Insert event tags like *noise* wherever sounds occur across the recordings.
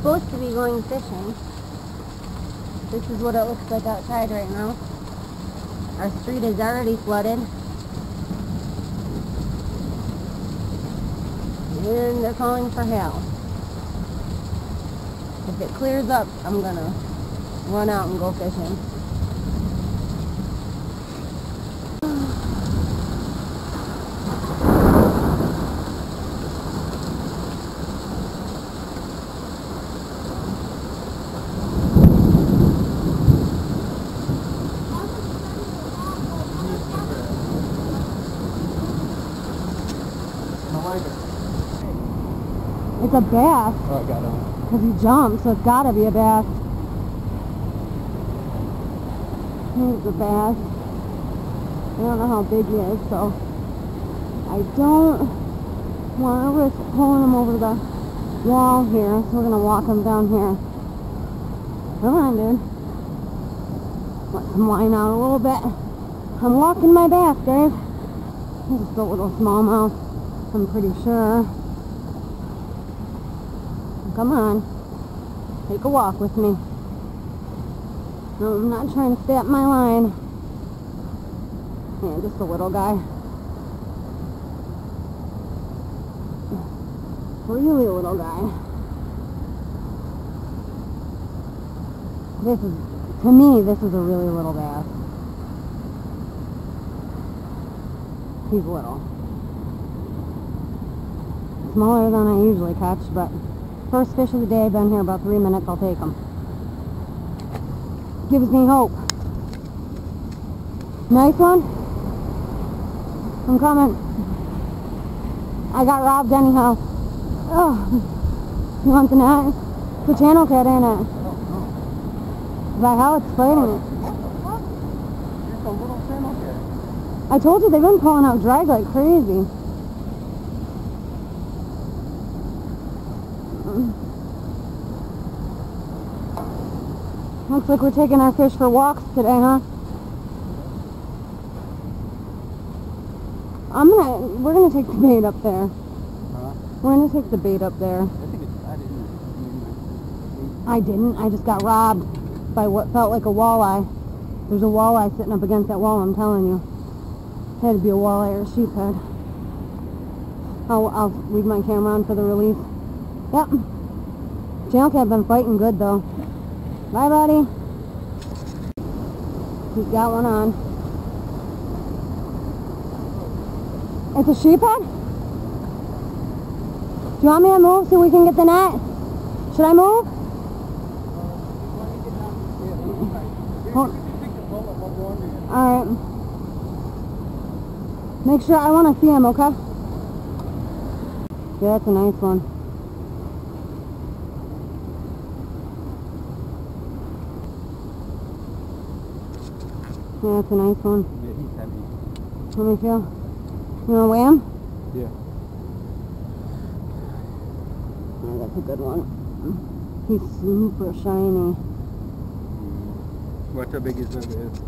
supposed to be going fishing. This is what it looks like outside right now. Our street is already flooded. And they're calling for help. If it clears up, I'm gonna run out and go fishing. It's a bass. Oh, I got him. Because he jumped, so it's gotta be a bass. Here's a bass. I don't know how big he is, so I don't want to risk pulling him over the wall here, so we're gonna walk him down here. Come on, dude. Let him line out a little bit. I'm walking my bass, guys. He's just a little smallmouth, I'm pretty sure. Come on. Take a walk with me. No, I'm not trying to stay up my line. Yeah, just a little guy. Really a little guy. This is, to me, this is a really little bass. He's little. Smaller than I usually catch, but First fish of the day, been here about three minutes, I'll take them. Gives me hope. Nice one? I'm coming. I got robbed anyhow. Oh, you want the net? The channel cat in it. Is that how it's fighting it? A little channel cat. I told you they've been pulling out drag like crazy. Looks like we're taking our fish for walks today, huh? I'm gonna, we're gonna take the bait up there. Huh? We're gonna take the bait up there. I think it's, I didn't. I didn't, I just got robbed by what felt like a walleye. There's a walleye sitting up against that wall, I'm telling you. Had to be a walleye or a sheephead. I'll, I'll leave my camera on for the release. Yep. Channel cat been fighting good though. Bye, buddy. He's got one on. It's a sheephead? Do you want me to move so we can get the net? Should I move? Alright. Make sure, I want to see him, okay? Yeah, that's a nice one. Yeah, that's a nice one. Yeah, he's heavy. Let me feel. You want to weigh him? Yeah. Oh, that's a good one. He's super shiny. Mm. Watch how big his nugget is.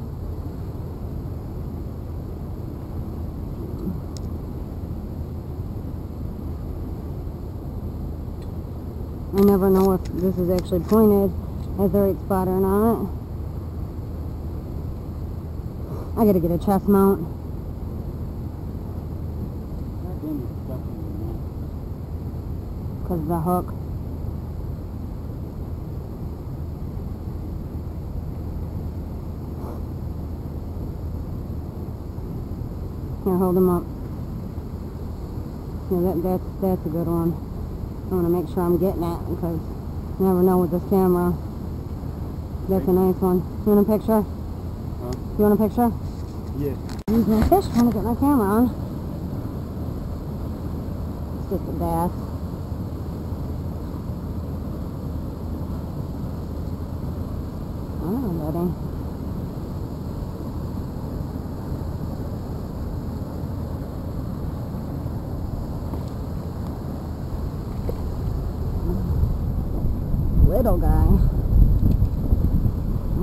I never know if this is actually pointed at the right spot or not. I gotta get a chest mount. Because of the hook. Here, hold him up. Yeah, that, that's, that's a good one. I want to make sure I'm getting it because you never know with this camera. That's a nice one. You want a picture? You want a picture? Yeah. Use my fish trying to get my camera on. It's just a bass. Oh, buddy. Little guy.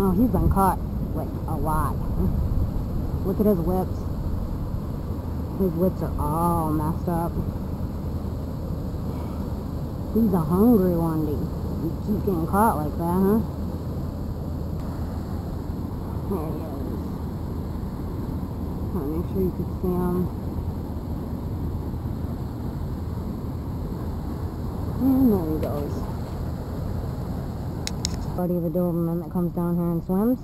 Oh, he's been caught lot. Look at his lips. His lips are all messed up. He's a hungry one, dude. You keep getting caught like that, huh? There he is. Make sure you can see him. And there he goes. Buddy of a Doberman that comes down here and swims.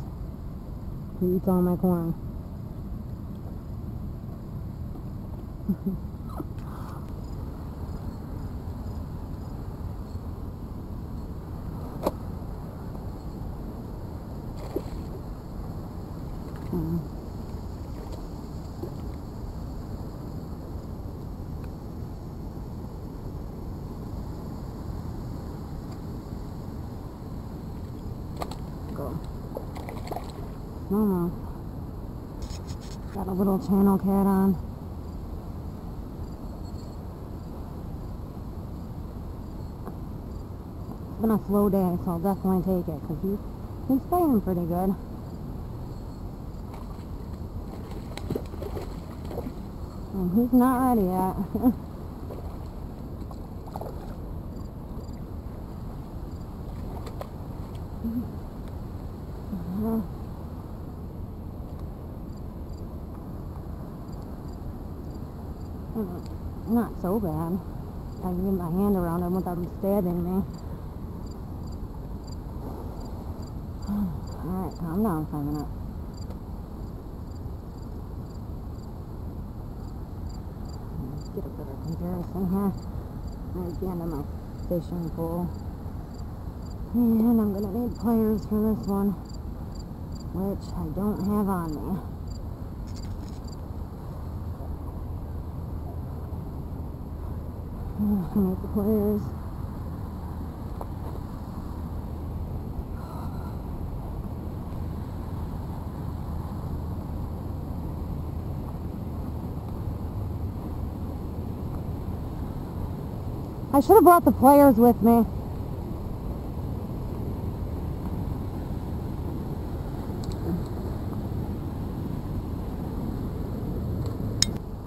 He eats all my corn. Mm. Go. No. Got a little channel cat on. It's been a slow day, so I'll definitely take it because he's, he's staying pretty good. And he's not ready yet. *laughs* Not so bad. I can get my hand around him without him stabbing me. *sighs* Alright, calm down for a minute. Let's get a better comparison here. There's the end of my fishing pole. And I'm gonna need pliers for this one, which I don't have on me. I need the pliers. I should have brought the players with me.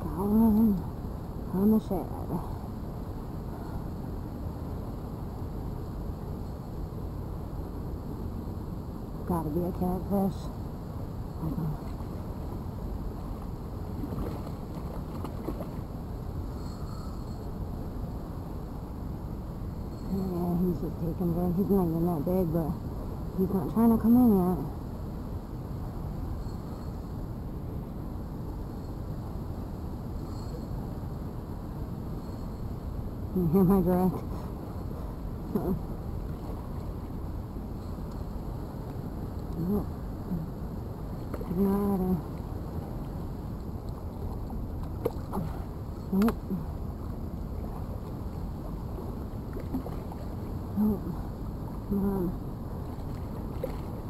Down on the shed. Gotta be a catfish. Yeah, he's just taking very, he's not even that big, but he's not trying to come in yet. You hear my breath? *laughs* Not ready. Nope.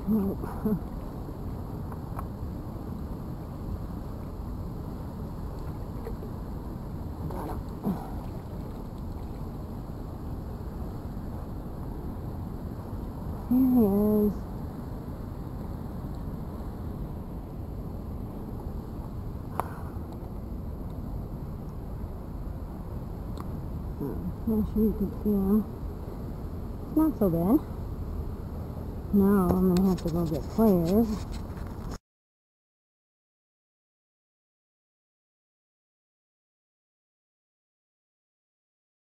Nope. Come is. Make sure you can him. It's not so bad. Now I'm gonna have to go get pliers.